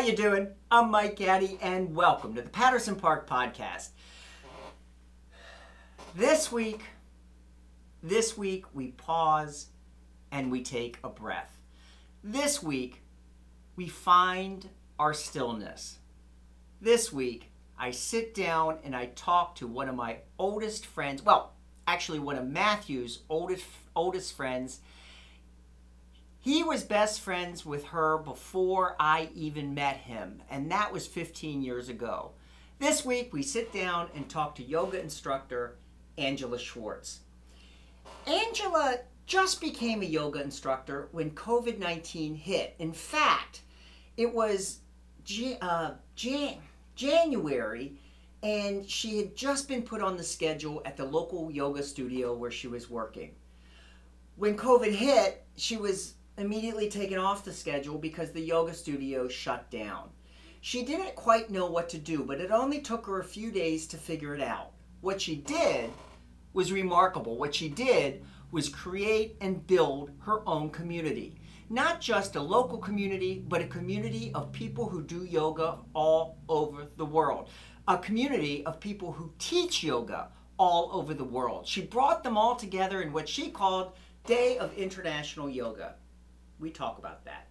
you doing? I'm Mike Gatty, and welcome to the Patterson Park Podcast. This week, this week we pause and we take a breath. This week, we find our stillness. This week, I sit down and I talk to one of my oldest friends. Well, actually, one of Matthew's oldest oldest friends. He was best friends with her before I even met him, and that was 15 years ago. This week, we sit down and talk to yoga instructor Angela Schwartz. Angela just became a yoga instructor when COVID 19 hit. In fact, it was uh, Jan- January, and she had just been put on the schedule at the local yoga studio where she was working. When COVID hit, she was immediately taken off the schedule because the yoga studio shut down. She didn't quite know what to do, but it only took her a few days to figure it out. What she did was remarkable. What she did was create and build her own community. Not just a local community, but a community of people who do yoga all over the world. A community of people who teach yoga all over the world. She brought them all together in what she called Day of International Yoga. We talk about that.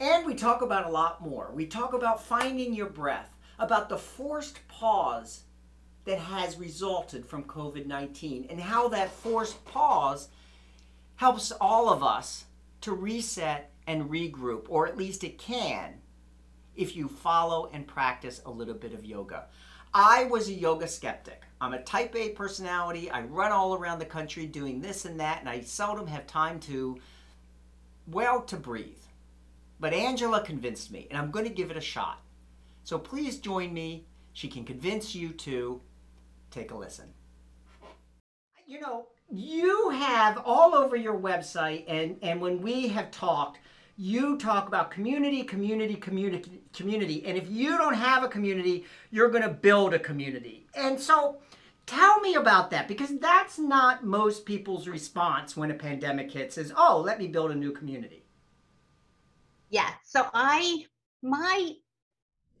And we talk about a lot more. We talk about finding your breath, about the forced pause that has resulted from COVID 19 and how that forced pause helps all of us to reset and regroup, or at least it can if you follow and practice a little bit of yoga. I was a yoga skeptic. I'm a type A personality. I run all around the country doing this and that, and I seldom have time to, well, to breathe. But Angela convinced me, and I'm going to give it a shot. So please join me. She can convince you to take a listen. You know, you have all over your website, and, and when we have talked, you talk about community, community, community, community. And if you don't have a community, you're going to build a community. And so tell me about that because that's not most people's response when a pandemic hits is, oh, let me build a new community. Yeah. So I, my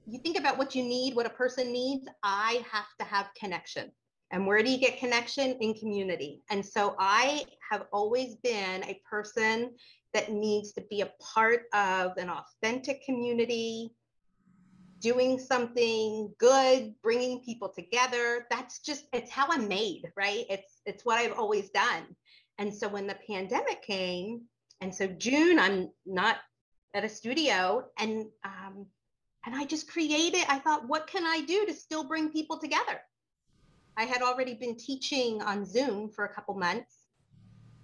you think about what you need, what a person needs, I have to have connection. And where do you get connection? In community. And so I have always been a person that needs to be a part of an authentic community, doing something good, bringing people together. That's just it's how I'm made, right? It's it's what I've always done. And so when the pandemic came, and so June, I'm not at a studio, and um, and I just created, I thought, what can I do to still bring people together? I had already been teaching on Zoom for a couple months.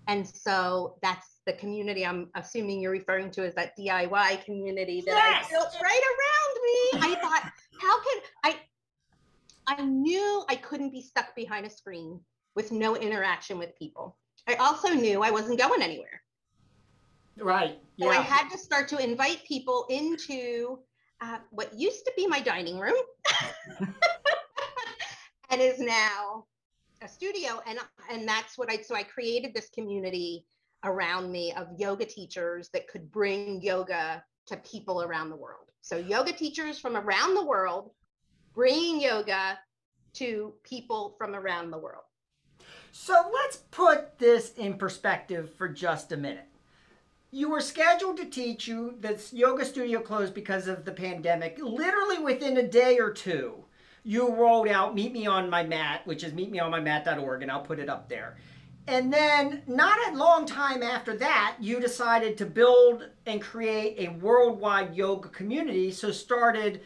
And so that's the community I'm assuming you're referring to as that DIY community that yes. I built right around me. I thought, how can I? I knew I couldn't be stuck behind a screen with no interaction with people. I also knew I wasn't going anywhere. Right. Yeah. So I had to start to invite people into uh, what used to be my dining room and is now a studio and and that's what i so i created this community around me of yoga teachers that could bring yoga to people around the world. So yoga teachers from around the world bringing yoga to people from around the world. So let's put this in perspective for just a minute. You were scheduled to teach you the yoga studio closed because of the pandemic. Literally within a day or two you rolled out meet me on my mat which is meetmeonmymat.org and i'll put it up there and then not a long time after that you decided to build and create a worldwide yoga community. So started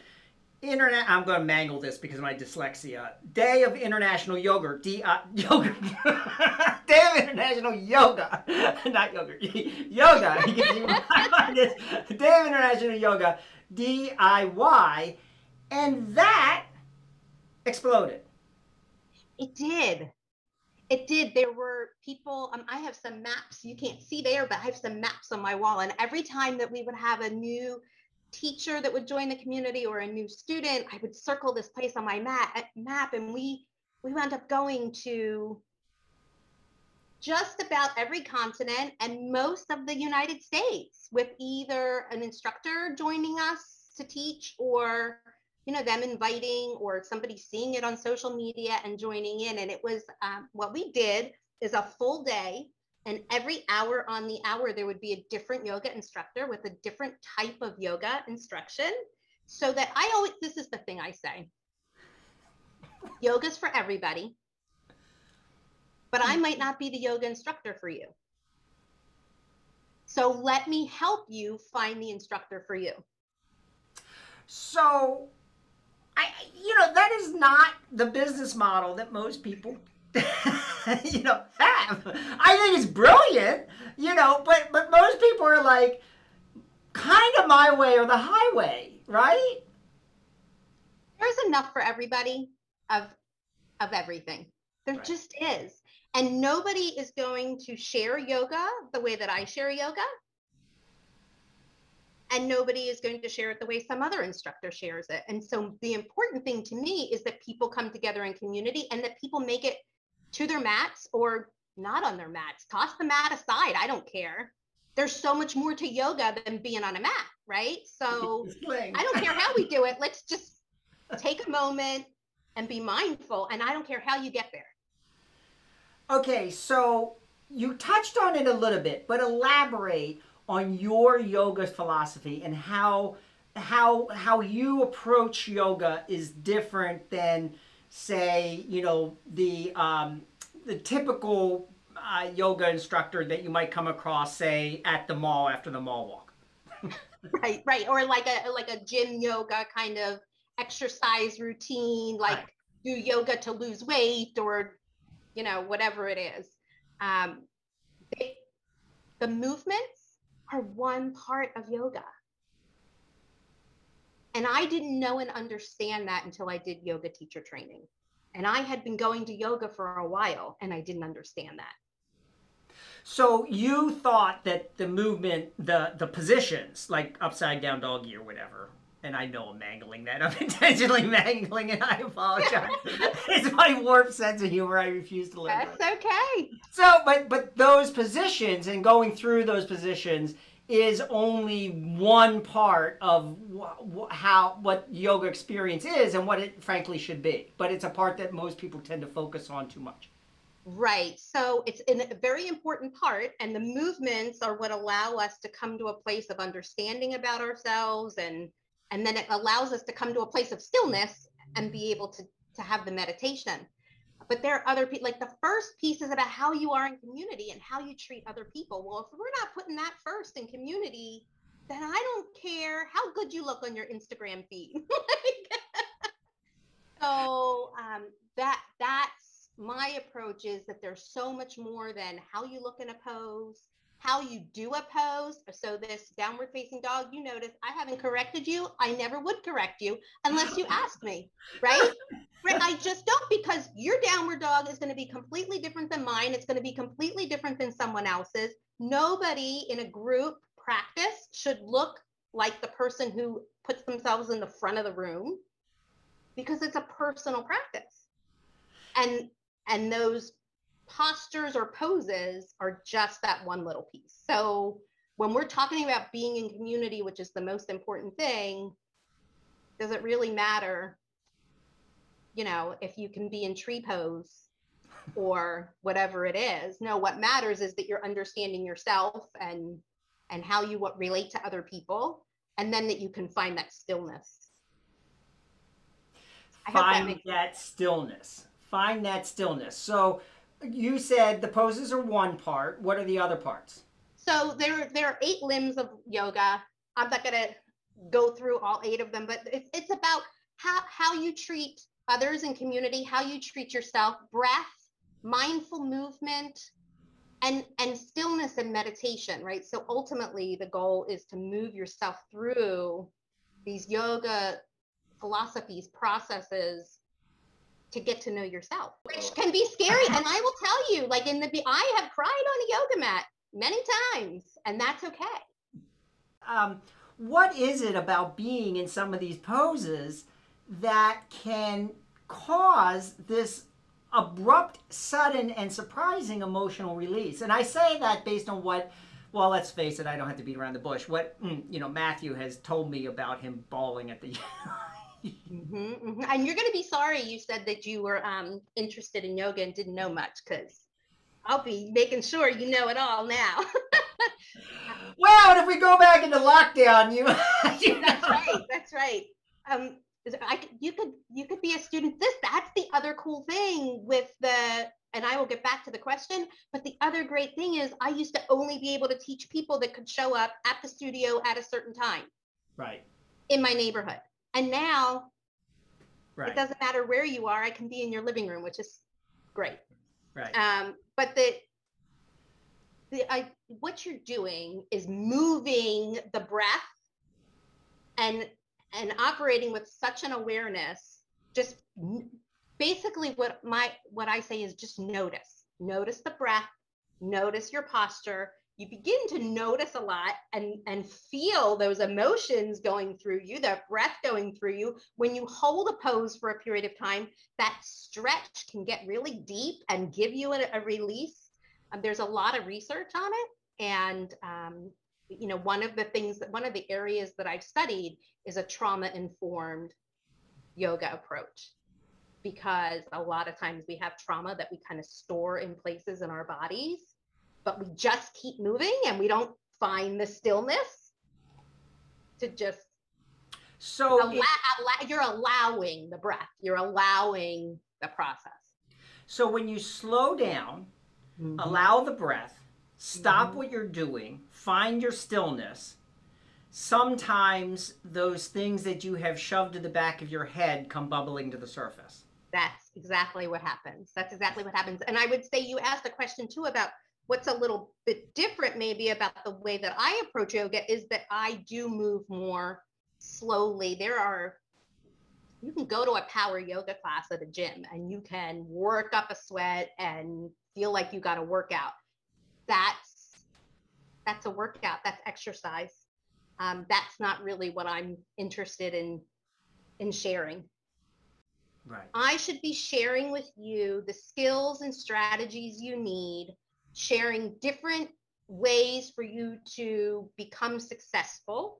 internet i'm going to mangle this because of my dyslexia. Day of international yoga d uh, yoga. Day of international yoga. Not yoga yoga. Day of international yoga diy and that exploded. It did it did. There were people um, i have some maps you can't see there but i have some maps on my wall. And every time that we would have a new teacher that would join the community or a new student, I would circle this place on my map, map. And we we wound up going to just about every continent and most of the United States with either an instructor joining us to teach or you know them inviting or somebody seeing it on social media and joining in. And it was um, what we did is a full day and every hour on the hour there would be a different yoga instructor with a different type of yoga instruction. So that i always this is the thing i say. Yoga's for everybody. But i might not be the yoga instructor for you. So let me help you find the instructor for you. So I, you know, that is not the business model that most people, you know, have. I think it's brilliant, you know, but but most people are like, kind of my way or the highway, right? There's enough for everybody of of everything. There right. just is. And nobody is going to share yoga the way that I share yoga and nobody is going to share it the way some other instructor shares it. And so the important thing to me is that people come together in community and that people make it to their mats or not on their mats. Toss the mat aside. I don't care. There's so much more to yoga than being on a mat, right? So I don't care how we do it. Let's just take a moment and be mindful. And I don't care how you get there. Okay, so you touched on it a little bit, but elaborate on your yoga philosophy and how how how you approach yoga is different than say you know the um, the typical uh, yoga instructor that you might come across say at the mall after the mall walk right right or like a like a gym yoga kind of exercise routine like right. do yoga to lose weight or you know whatever it is um, they, the movements are one part of yoga. And I didn't know and understand that until I did yoga teacher training. And I had been going to yoga for a while and I didn't understand that. So you thought that the movement, the the positions, like upside down doggy or whatever, and I know I'm mangling that. I'm intentionally mangling it. I apologize. it's my warped sense of humor. I refuse to let. That's okay. So, but but those positions and going through those positions is only one part of wh- how what yoga experience is and what it frankly should be. But it's a part that most people tend to focus on too much. Right. So it's a very important part, and the movements are what allow us to come to a place of understanding about ourselves and and then it allows us to come to a place of stillness and be able to to have the meditation. But there are other people like the first piece is about how you are in community and how you treat other people. Well if we're not putting that first in community then i don't care how good you look on your instagram feed. So um, that that's my approach is that there's so much more than how you look in a pose how you do a pose. So this downward facing dog, you notice I haven't corrected you. I never would correct you unless you ask me, right? right? I just don't because your downward dog is going to be completely different than mine. It's going to be completely different than someone else's. Nobody in a group practice should look like the person who puts themselves in the front of the room because it's a personal practice. And and those postures or poses are just that one little piece. So when we're talking about being in community, which is the most important thing, does it really matter, you know, if you can be in tree pose or whatever it is? No, what matters is that you're understanding yourself and and how you what relate to other people, and then that you can find that stillness. I find that, that stillness. Find that stillness. So you said the poses are one part. What are the other parts? So there, there are eight limbs of yoga. I'm not going to go through all eight of them, but it's, it's about how, how you treat others in community, how you treat yourself, breath, mindful movement, and and stillness and meditation, right? So ultimately, the goal is to move yourself through these yoga philosophies, processes, to get to know yourself, which can be scary. And I will tell you, like in the, I have cried on a yoga mat many times, and that's okay. Um, what is it about being in some of these poses that can cause this abrupt, sudden, and surprising emotional release? And I say that based on what well, let's face it, I don't have to beat around the bush. What mm, you know, Matthew has told me about him bawling at the. mm-hmm, mm-hmm. And you're going to be sorry you said that you were um, interested in yoga and didn't know much because I'll be making sure you know it all now. well, if we go back into lockdown, you. you know. That's right. That's right. Um, I, you could you could be a student. This that's the other cool thing with the and I will get back to the question. But the other great thing is I used to only be able to teach people that could show up at the studio at a certain time. Right. In my neighborhood. And now right. it doesn't matter where you are, I can be in your living room, which is great. Right. Um, but the the I what you're doing is moving the breath and and operating with such an awareness just basically what my what i say is just notice notice the breath notice your posture you begin to notice a lot and and feel those emotions going through you that breath going through you. When you hold a pose for a period of time that stretch can get really deep and give you a, a release. Um, there's a lot of research on it. And um, you know one of the things that one of the areas that i've studied is a trauma informed yoga approach because a lot of times we have trauma that we kind of store in places in our bodies but we just keep moving and we don't find the stillness to just so allow, allow, you're allowing the breath. You're allowing the process. So when you slow down mm-hmm. allow the breath stop mm-hmm. what you're doing find your stillness. Sometimes those things that you have shoved to the back of your head come bubbling to the surface. That's exactly what happens. That's exactly what happens. And i would say you asked a question too about what's a little bit different maybe about the way that i approach yoga is that i do move more slowly. There are you can go to a power yoga class at a gym and you can work up a sweat and feel like you got a workout. That's that's a workout. That's exercise. Um, that's not really what i'm interested in in sharing. Right. I should be sharing with you the skills and strategies you need sharing different ways for you to become successful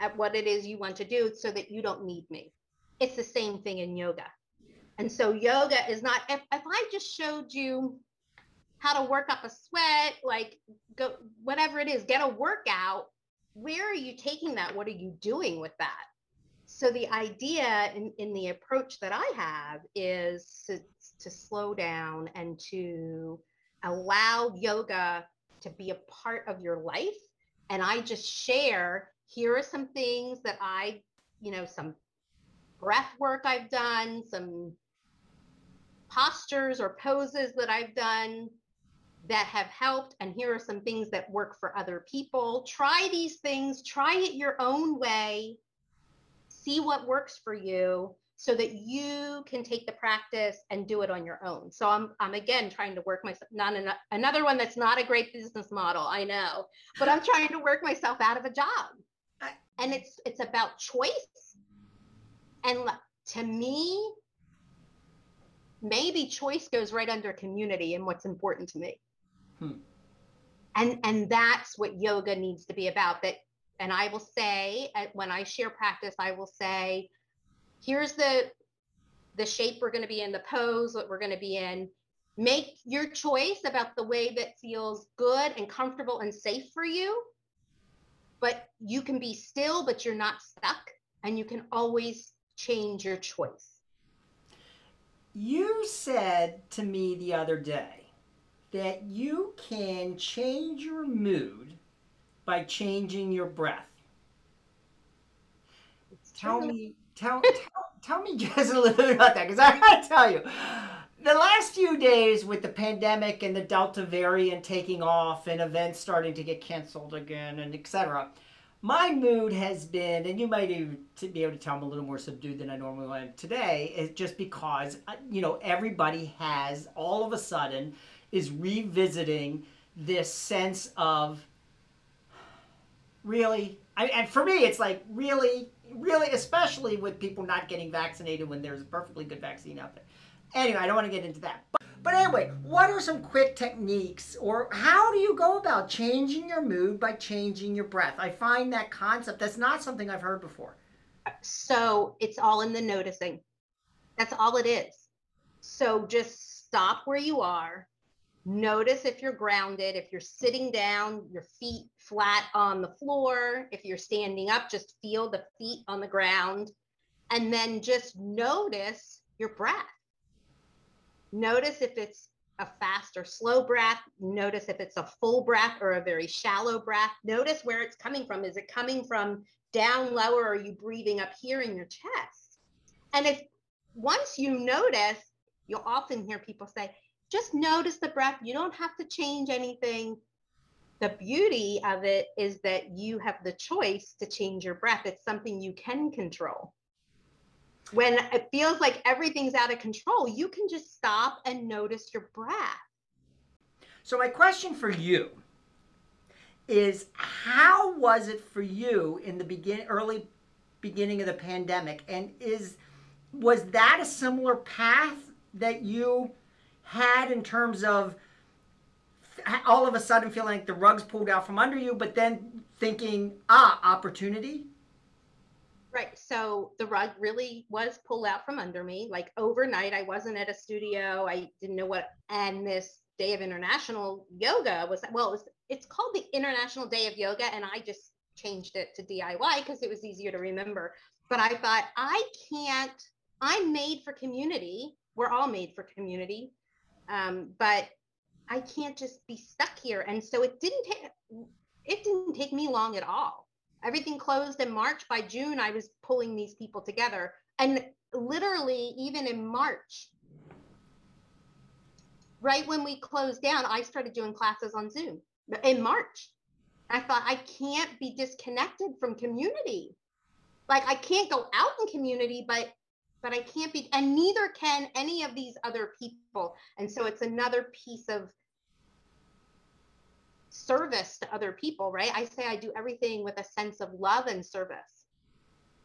at what it is you want to do so that you don't need me it's the same thing in yoga and so yoga is not if, if i just showed you how to work up a sweat, like go whatever it is, get a workout. Where are you taking that? What are you doing with that? So the idea in, in the approach that I have is to, to slow down and to allow yoga to be a part of your life. And I just share, here are some things that I, you know, some breath work I've done, some postures or poses that I've done that have helped. And here are some things that work for other people. Try these things. Try it your own way. See what works for you so that you can take the practice and do it on your own so i'm i'm again trying to work myself not an, another one that's not a great business model i know but i'm trying to work myself out of a job and it's it's about choice and to me maybe choice goes right under community and what's important to me Hmm. And and that's what yoga needs to be about. That and I will say when I share practice, I will say, here's the the shape we're going to be in, the pose, what we're going to be in. Make your choice about the way that feels good and comfortable and safe for you. But you can be still, but you're not stuck, and you can always change your choice. You said to me the other day that you can change your mood by changing your breath. Tell me, tell, tell, tell me just a little bit about that because I gotta tell you, the last few days with the pandemic and the Delta variant taking off and events starting to get canceled again and etc. My mood has been, and you might even be able to tell I'm a little more subdued than I normally am today, is just because uh, you know everybody has all of a sudden is revisiting this sense of really I, and for me it's like really really especially with people not getting vaccinated when there's a perfectly good vaccine out there Anyway, I don't want to get into that. But, but anyway, what are some quick techniques or how do you go about changing your mood by changing your breath? I find that concept, that's not something I've heard before. So it's all in the noticing. That's all it is. So just stop where you are. Notice if you're grounded, if you're sitting down, your feet flat on the floor. If you're standing up, just feel the feet on the ground. And then just notice your breath. Notice if it's a fast or slow breath. Notice if it's a full breath or a very shallow breath. Notice where it's coming from. Is it coming from down lower? Or are you breathing up here in your chest? And if once you notice, you'll often hear people say, just notice the breath. You don't have to change anything. The beauty of it is that you have the choice to change your breath. It's something you can control. When it feels like everything's out of control, you can just stop and notice your breath. So, my question for you is how was it for you in the begin early beginning of the pandemic and is was that a similar path that you had in terms of all of a sudden feeling like the rug's pulled out from under you, but then thinking, ah, opportunity? Right. So the rug really was pulled out from under me. Like overnight, I wasn't at a studio. I didn't know what, and this day of international yoga was, well, it's called the International Day of Yoga. And I just changed it to DIY because it was easier to remember. But I thought, I can't, I'm made for community. We're all made for community. Um, but I can't just be stuck here. And so it didn't take it didn't take me long at all. Everything closed in March. By June, I was pulling these people together. And literally, even in March, right when we closed down, I started doing classes on Zoom in March. I thought I can't be disconnected from community. Like I can't go out in community, but but I can't be, and neither can any of these other people. And so it's another piece of service to other people, right? I say I do everything with a sense of love and service,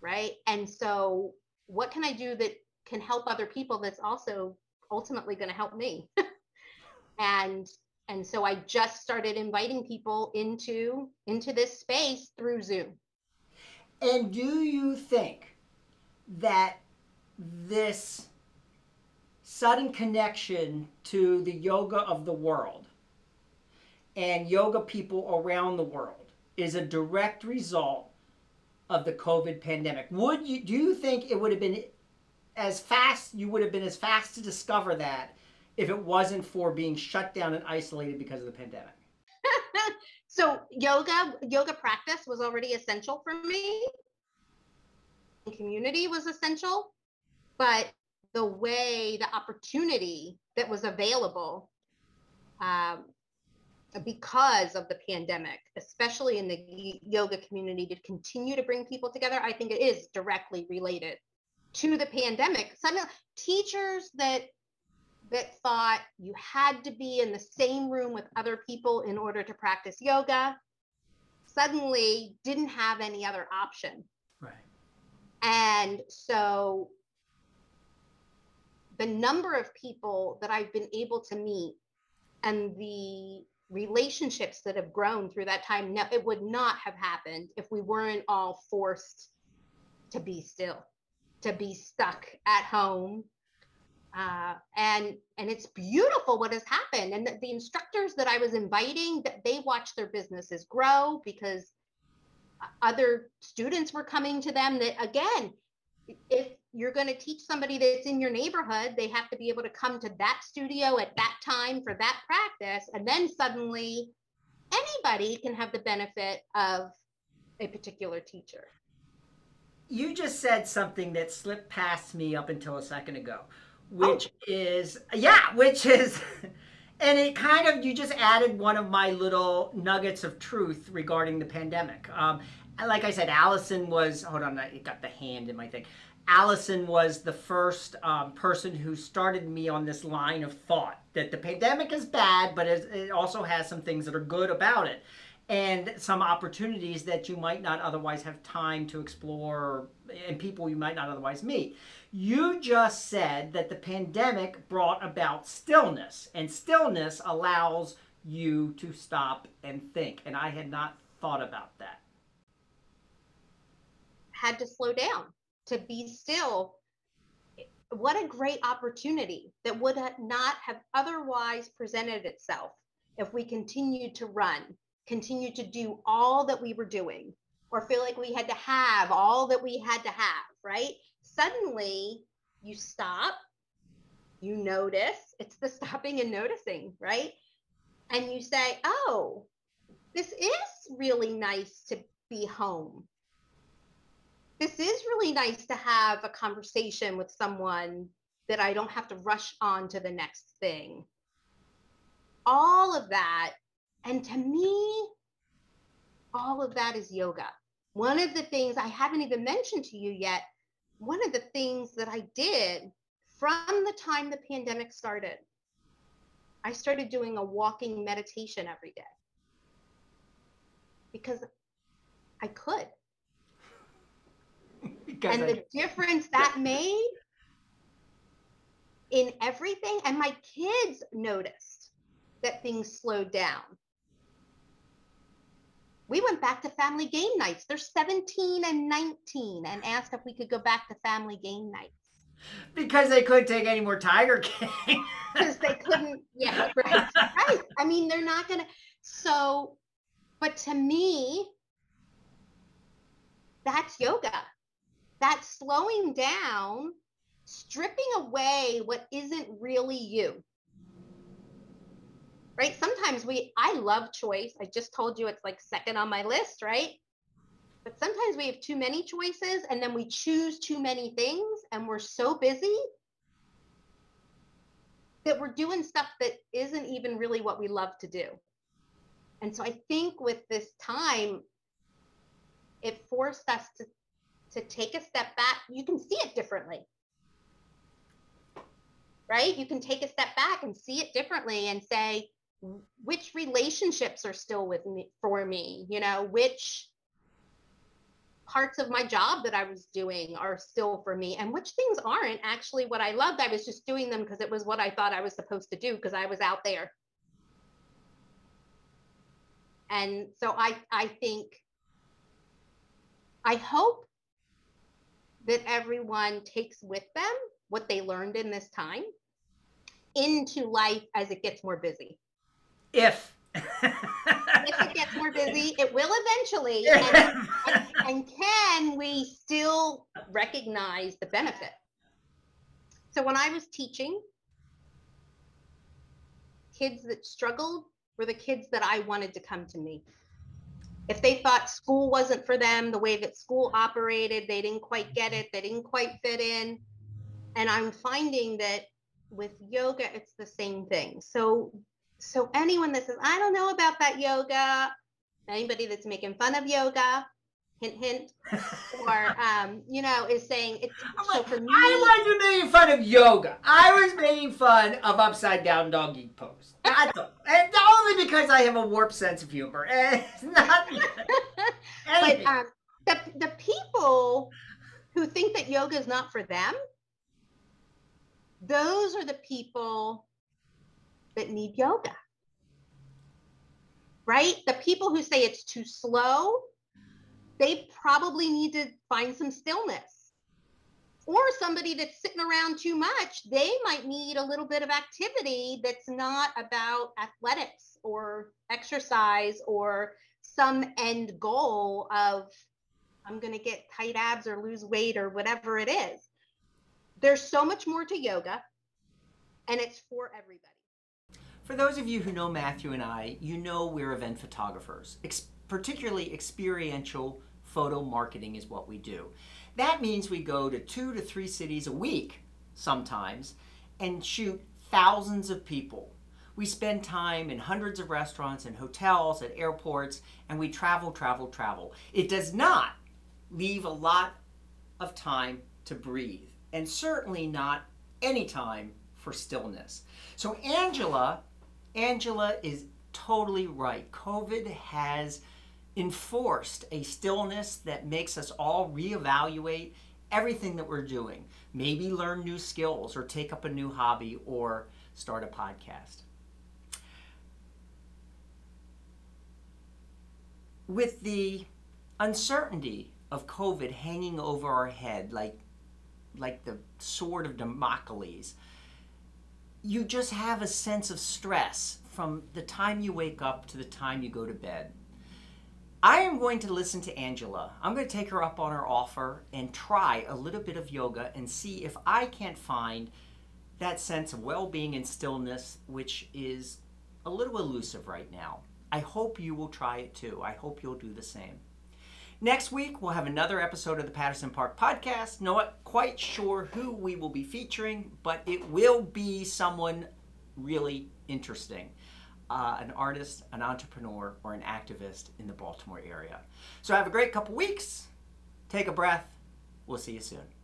right? And so what can I do that can help other people that's also ultimately going to help me? and and so I just started inviting people into into this space through Zoom. And do you think that this sudden connection to the yoga of the world and yoga people around the world is a direct result of the COVID pandemic. Would you do you think it would have been as fast you would have been as fast to discover that if it wasn't for being shut down and isolated because of the pandemic? so yoga yoga practice was already essential for me. Community was essential but the way the opportunity that was available um, because of the pandemic especially in the yoga community to continue to bring people together i think it is directly related to the pandemic. Some teachers that that thought you had to be in the same room with other people in order to practice yoga suddenly didn't have any other option. Right. And so the number of people that I've been able to meet and the relationships that have grown through that time, no, it would not have happened if we weren't all forced to be still, to be stuck at home. Uh, and and it's beautiful what has happened and the, the instructors that i was inviting that they watched their businesses grow because other students were coming to them that again if you're going to teach somebody that's in your neighborhood, they have to be able to come to that studio at that time for that practice. And then suddenly anybody can have the benefit of a particular teacher. You just said something that slipped past me up until a second ago, which oh. is, yeah, which is, and it kind of, you just added one of my little nuggets of truth regarding the pandemic. Um, like I said, Allison was, hold on, I got the hand in my thing. Allison was the first um, person who started me on this line of thought that the pandemic is bad, but it also has some things that are good about it. and some opportunities that you might not otherwise have time to explore and people you might not otherwise meet. You just said that the pandemic brought about stillness, and stillness allows you to stop and think. And I had not thought about that. Had to slow down, to be still. What a great opportunity that would not have otherwise presented itself if we continued to run, continued to do all that we were doing, or feel like we had to have all that we had to have, right? Suddenly you stop, you notice, it's the stopping and noticing, right? And you say, oh, this is really nice to be home. This is really nice to have a conversation with someone that I don't have to rush on to the next thing. All of that. And to me, all of that is yoga. One of the things I haven't even mentioned to you yet, one of the things that I did from the time the pandemic started, I started doing a walking meditation every day because I could. And the difference that made in everything, and my kids noticed that things slowed down we went back to family game nights. They're 17 and 19 and asked if we could go back to family game nights. Because they couldn't take any more Tiger King. Because they couldn't, yeah, right. right. I mean, they're not going to. So, but to me, that's yoga. That's slowing down, stripping away what isn't really you right? Sometimes we, I love choice. I just told you it's like second on my list, right? But sometimes we have too many choices and then we choose too many things and we're so busy that we're doing stuff that isn't even really what we love to do. And so I think with this time, it forced us to, to take a step back. You can see it differently right? You can take a step back and see it differently and say, which relationships are still with me for me you know which parts of my job that i was doing are still for me and which things aren't actually what i loved i was just doing them because it was what i thought i was supposed to do because i was out there and so i i think i hope that everyone takes with them what they learned in this time into life as it gets more busy if if it gets more busy, it will eventually. And, and, and, can we still recognize the benefit? So when I was teaching, kids that struggled were the kids that I wanted to come to me. If they thought school wasn't for them, the way that school operated, they didn't quite get it, they didn't quite fit in. And I'm finding that with yoga, it's the same thing. So so anyone that says, I don't know about that yoga, anybody that's making fun of yoga, hint, hint, or um, you know, is saying it's so like, for me. I wasn't making fun of yoga. I was making fun of upside down doggy pose. And only because I have a warped sense of humor. It's not. but um, the the people who think that yoga is not for them, those are the people that need yoga. Right? The people who say it's too slow, they probably need to find some stillness. Or somebody that's sitting around too much, they might need a little bit of activity that's not about athletics or exercise or some end goal of I'm going to get tight abs or lose weight or whatever it is. There's so much more to yoga and it's for everybody. For those of you who know Matthew and I, you know we're event photographers. Ex particularly experiential photo marketing is what we do. That means we go to two to three cities a week sometimes and shoot thousands of people. We spend time in hundreds of restaurants and hotels, at airports, and we travel, travel, travel. It does not leave a lot of time to breathe, and certainly not any time for stillness. So Angela Angela is totally right. COVID has enforced a stillness that makes us all reevaluate everything that we're doing. Maybe learn new skills or take up a new hobby or start a podcast. With the uncertainty of COVID hanging over our head like like the sword of Damocles, you just have a sense of stress from the time you wake up to the time you go to bed. I am going to listen to Angela. I'm going to take her up on her offer and try a little bit of yoga and see if I can't find that sense of well being and stillness, which is a little elusive right now. I hope you will try it too. I hope you'll do the same. Next week, we'll have another episode of the Patterson Park Podcast. Not quite sure who we will be featuring, but it will be someone really interesting uh, an artist, an entrepreneur, or an activist in the Baltimore area. So have a great couple weeks. Take a breath. We'll see you soon.